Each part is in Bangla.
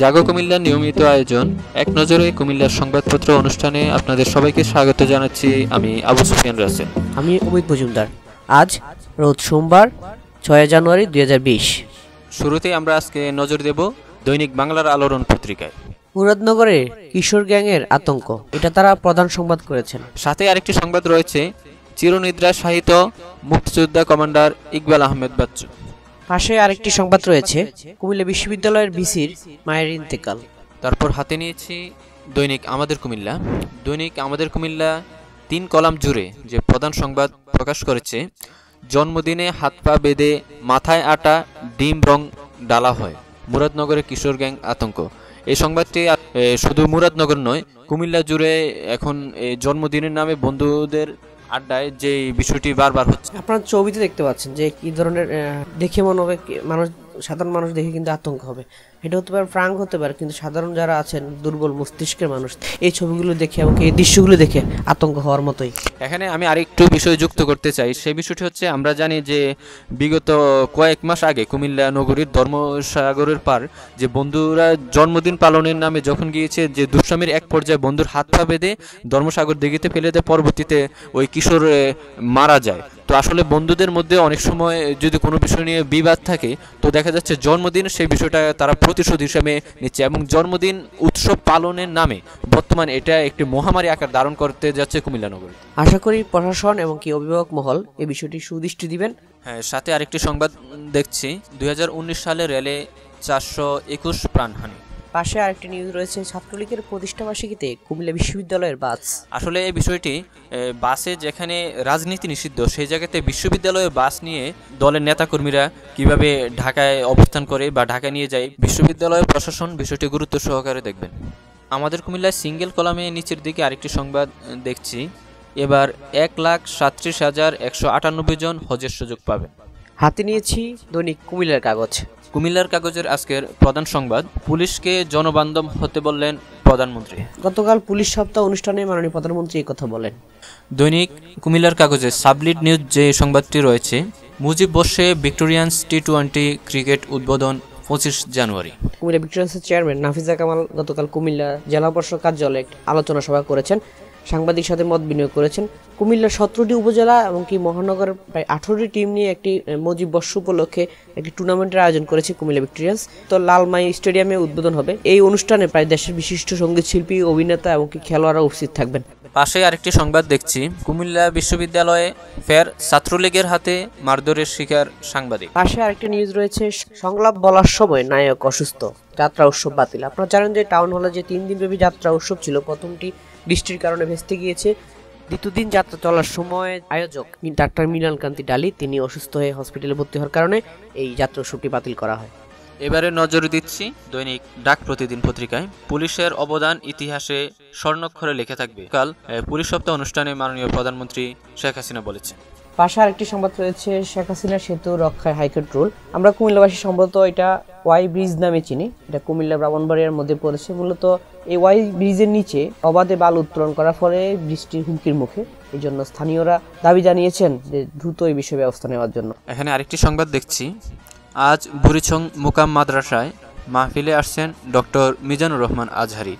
জাগো কুমিল্লার নিয়মিত আয়োজন এক নজরে কুমিল্লার সংবাদপত্র অনুষ্ঠানে আপনাদের সবাইকে স্বাগত জানাচ্ছি আমি আবু সুফিয়ান রাসেল। আমি অমিত মজুমদার। আজ রোজ সোমবার ছয় জানুয়ারি দুই হাজার বিশ। শুরুতেই আমরা আজকে নজর দেব দৈনিক বাংলার আলোড়ন পত্রিকায়। মুরাদনগরে কিশোর গ্যাংয়ের আতঙ্ক এটা তারা প্রধান সংবাদ করেছেন। সাথে আরেকটি সংবাদ রয়েছে চিরনিদ্রা সাহিত্য মুক্তিযোদ্ধা কমান্ডার ইকবাল আহমেদ বাচ্চু। পাশে আরেকটি সংবাদ রয়েছে। কুমিল্লা বিশ্ববিদ্যালয়ের বিসির মায়ের ইন্তেকাল। তারপর হাতে নিয়েছি দৈনিক আমাদের কুমিল্লা। দৈনিক আমাদের কুমিল্লা তিন কলাম জুড়ে যে প্রধান সংবাদ প্রকাশ করেছে, জন্মদিনে হাত পা বেঁধে মাথায় আটা, ডিম রং ডালা হয়। মুরাদনগরে কিশোর গ্যাং আতঙ্ক। এই সংবাদটি শুধু মুরাদনগর নয়, কুমিল্লা জুড়ে এখন জন্মদিনের নামে বন্ধুদের আড্ডায় যে বিষয়টি বারবার হচ্ছে। আপনারা ছবিতে দেখতে পাচ্ছেন যে কি ধরনের দেখে মনে হবে মানুষ সাধারণ মানুষ দেখে কিন্তু আতঙ্ক হবে। এটা হতে পারে প্রাঙ্ক হতে পারে, কিন্তু সাধারণ যারা আছেন, দুর্বল মস্তিষ্কের মানুষ, এই ছবিগুলো দেখে এবং এই দৃশ্যগুলো দেখে আতঙ্ক হওয়ার মতোই। এখানে আমি আরেকটু বিষয় যুক্ত করতে চাই। সেই বিষয়টি হচ্ছে, আমরা জানি যে বিগত কয়েক মাস আগে কুমিল্লা নগরীর ধর্মসাগরের পার যে বন্ধুরা জন্মদিন পালনের নামে যখন গিয়েছে, যে দুষ্টামির এক পর্যায়ে বন্ধুর হাত পা বেঁধে ধর্মসাগর দিঘিতে ফেলে দেয়, পরবর্তীতে ওই কিশোর মারা যায়। আসলে বন্ধুদের মধ্যে অনেক সময় যদি কোনো বিষয় নিয়ে বিবাদ থাকে তো দেখা যাচ্ছে জন্মদিন সেই বিষয়টা তারা প্রতিশোধ হিসেবে নিচ্ছে এবং জন্মদিন উৎসব পালনের নামে বর্তমান এটা একটি মহামারী আকার ধারণ করতে যাচ্ছে কুমিল্লা নগরী আশা করি প্রশাসন এবং কি অভিভাবক মহল এই বিষয়টি সুদৃষ্টি দিবেন। হ্যাঁ সাথে আরেকটি সংবাদ দেখছি। দুই হাজার উনিশ সালে রেলে চারশো একুশ প্রাণহানি। পাশে আরেকটি নিউজ রয়েছে ছাত্রলীগের প্রতিষ্ঠাবার্ষিকীতে কুমিল্লা বিশ্ববিদ্যালয়ের বাস। আসলে এই বিষয়টি বাসে যেখানে রাজনীতি নিষিদ্ধ সেই জায়গাতে বিশ্ববিদ্যালয়ের বাস নিয়ে দলের নেতাকর্মীরা কীভাবে ঢাকায় অবস্থান করে বা ঢাকায় নিয়ে যায় বিশ্ববিদ্যালয় প্রশাসন বিষয়টি গুরুত্ব সহকারে দেখবেন। আমাদের কুমিল্লায় সিঙ্গেল কলামে নিচের দিকে আরেকটি সংবাদ দেখছি। এবার এক লাখ সাতত্রিশ হাজার একশো আটানব্বই জন হজের সুযোগ পাবে। হাতে নিয়েছি দৈনিক কুমিল্লার কাগজ। কুমিল্লার কাগজের আজকের প্রধান সংবাদ পুলিশকে জনবান্ধব হতে বললেন প্রধানমন্ত্রী। গতকাল পুলিশ সপ্তাহ অনুষ্ঠানে মাননীয় প্রধানমন্ত্রী এই কথা বলেন। দৈনিক কুমিল্লার কাগজে সাবলিড নিউজ যে সংবাদটি রয়েছে মুজিব বর্ষে ভিক্টোরিয়ান্স টি টোয়েন্টি ক্রিকেট উদ্বোধন পঁচিশ জানুয়ারি। কুমিল্লা ভিক্টোরিয়ান্সের চেয়ারম্যান নাফিজা কামাল গতকাল কুমিল্লা জেলা পরিষদ কার্যালয়ে আলোচনা সভা করেছেন। সাংবাদিক সাথে মত বিনিয়োগ করেছেন। কুমিল্লার সতেরোটি উপজেলা এবং কি মহানগরের প্রায় আঠারোটি টিম নিয়ে একটি মুজিব বর্ষ উপলক্ষে একটি টুর্নামেন্টের আয়োজন করেছে কুমিল্লা ভিক্টোরিয়ান্স। তো লালমাই স্টেডিয়ামে উদ্বোধন হবে। এই অনুষ্ঠানে প্রায় দেশের বিশিষ্ট সংগীত শিল্পী অভিনেতা এবং কি খেলোয়াড়রা উপস্থিত থাকবেন। পাশে আরেকটি সংবাদ দেখছি। কুমিল্লা বিশ্ববিদ্যালয়ে ফের ছাত্রলীগের হাতে মারধরের শিকার সাংবাদিক। পাশে আরেকটি নিউজ রয়েছে সংলাপ বলার সময় নায়ক অসুস্থ। যাত্রা উৎসব বাতিল। আপনারা জানেন যে টাউন হলে যে তিন দিনব্যাপী যাত্রা উৎসব ছিল প্রথমটি বৃষ্টির কারণে ভেস্তে গিয়েছে। দ্বিতীয় দিন যাত্রা চলার সময় আয়োজক ডাক্তার মিলান কান্তি ডালি তিনি অসুস্থ হয়ে হসপিটালে ভর্তি হওয়ার কারণে এই যাত্রা উৎসবটি বাতিল করা হয়। এবারে নজর দিচ্ছি দৈনিক ডাক প্রতিদিন পত্রিকায়। পুলিশের অবদান ইতিহাসে স্বর্ণক্ষরে লেখা থাকবে। কাল পুলিশ সপ্তাহ অনুষ্ঠানে মাননীয় প্রধানমন্ত্রী শেখ হাসিনা বলেছেন। পাশে আরেকটি সংবাদ রয়েছে শেখ হাসিনা সেতু রক্ষায় হাইকোর্ট রুল। আমরা কুমিল্লাবাসী সম্ভবত এটা ওয়াই ব্রিজ নামে চিনি। এটা কুমিল্লা ব্রাহ্মণবাড়িয়ার মধ্যে পড়েছে। মূলত এই ওয়াই ব্রিজের নিচে অবাধে বাল উত্তোলন করার ফলে বৃষ্টির হুমকির মুখে। এই জন্য স্থানীয়রা দাবি জানিয়েছেন যে দ্রুত এই বিষয়ে ব্যবস্থা নেওয়ার জন্য। এখানে আরেকটি সংবাদ দেখছি। আজ বুড়িছং মুকাম মাদ্রাসায় মাহফিলে আসছেন ডক্টর মিজানুর রহমান আজহারি।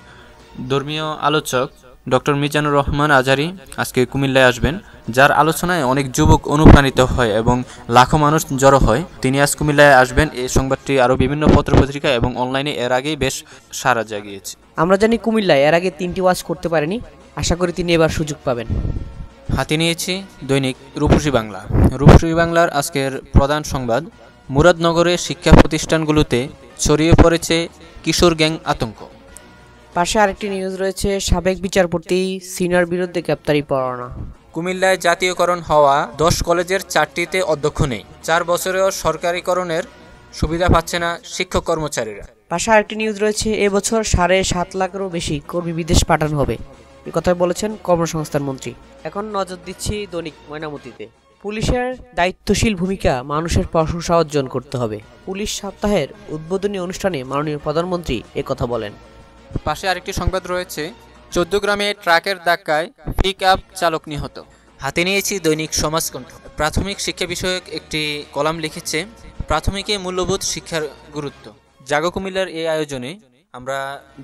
ধর্মীয় আলোচক ডক্টর মিজানুর রহমান আজহারি আজকে কুমিল্লায় আসবেন। যার আলোচনায় অনেক যুবক অনুপ্রাণিত হয় এবং লাখো মানুষ জড়ো হয়। তিনি আজ কুমিল্লায় আসবেন। এই সংবাদটি আরও বিভিন্ন পত্রপত্রিকা এবং অনলাইনে এর আগেই বেশ সারা জাগিয়েছে। আমরা জানি কুমিল্লায় এর আগে তিনটি ওয়াজ করতে পারেনি। আশা করি তিনি এবার সুযোগ পাবেন। হাতে নিয়েছি দৈনিক রূপসী বাংলা। রূপসী বাংলার আজকের প্রধান সংবাদ মুরাদনগরের শিক্ষা প্রতিষ্ঠানগুলোতে ছড়িয়ে পড়েছে কিশোর গ্যাং আতঙ্ক। পাশে আরেকটি নিউজ রয়েছে সাবেক বিচারপতি সিনিয়র বিরুদ্ধে গ্রেপ্তারি পরোয়ানা। কুমিল্লায় জাতীয়করণ হওয়া দশ কলেজের চারটিতে অধ্যক্ষ নেই। চার বছরেও সরকারিকরণের সুবিধা পাচ্ছে না শিক্ষক কর্মচারীরা। পাশে আরেকটি নিউজ রয়েছে এবছর সাড়ে সাত লাখেরও বেশি কর্মী বিদেশ পাঠানো হবে। এ কথা বলেছেন কর্মসংস্থান মন্ত্রী। এখন নজর দিচ্ছি দৈনিক ময়নামতিতে। পুলিশের দায়িত্বশীল ভূমিকা মানুষের প্রশংসা অর্জন করতে হবে। পুলিশ সপ্তাহের উদ্বোধনী অনুষ্ঠানে মাননীয় প্রধানমন্ত্রী কথা বলেন। পাশে আরেকটি সংবাদ রয়েছে চোদ্দ গ্রামে ট্রাকের ধাক্কায় পিক আপ চালক নিহত। হাতে নিয়েছি দৈনিক সমাজকণ্ঠ। প্রাথমিক শিক্ষা বিষয়ক একটি কলাম লিখেছে, প্রাথমিকে মূল্যবোধ শিক্ষার গুরুত্ব। জাগো কুমিল্লার এই আয়োজনে আমরা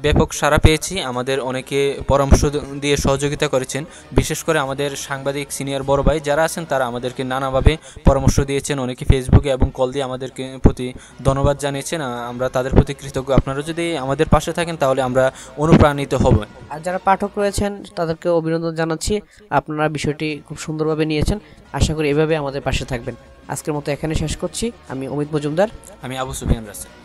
ব্যাপক সাড়া পেয়েছি। আমাদের অনেকে পরামর্শ দিয়ে সহযোগিতা করেছেন। বিশেষ করে আমাদের সাংবাদিক সিনিয়র বড় ভাই যারা আছেন তারা আমাদেরকে নানাভাবে পরামর্শ দিয়েছেন। অনেকে ফেসবুকে এবং কল দিয়ে আমাদেরকে প্রতি ধন্যবাদ জানিয়েছেন। আমরা তাদের প্রতি কৃতজ্ঞ। আপনারা যদি আমাদের পাশে থাকেন তাহলে আমরা অনুপ্রাণিত হব। আর যারা পাঠক রয়েছেন তাদেরকে অভিনন্দন জানাচ্ছি। আপনারা বিষয়টি খুব সুন্দরভাবে নিয়েছেন। আশা করি এভাবে আমাদের পাশে থাকবেন। আজকের মতো এখানে শেষ করছি। আমি অমিত মজুমদার। আমি আবু সুফিয়ান রাসেল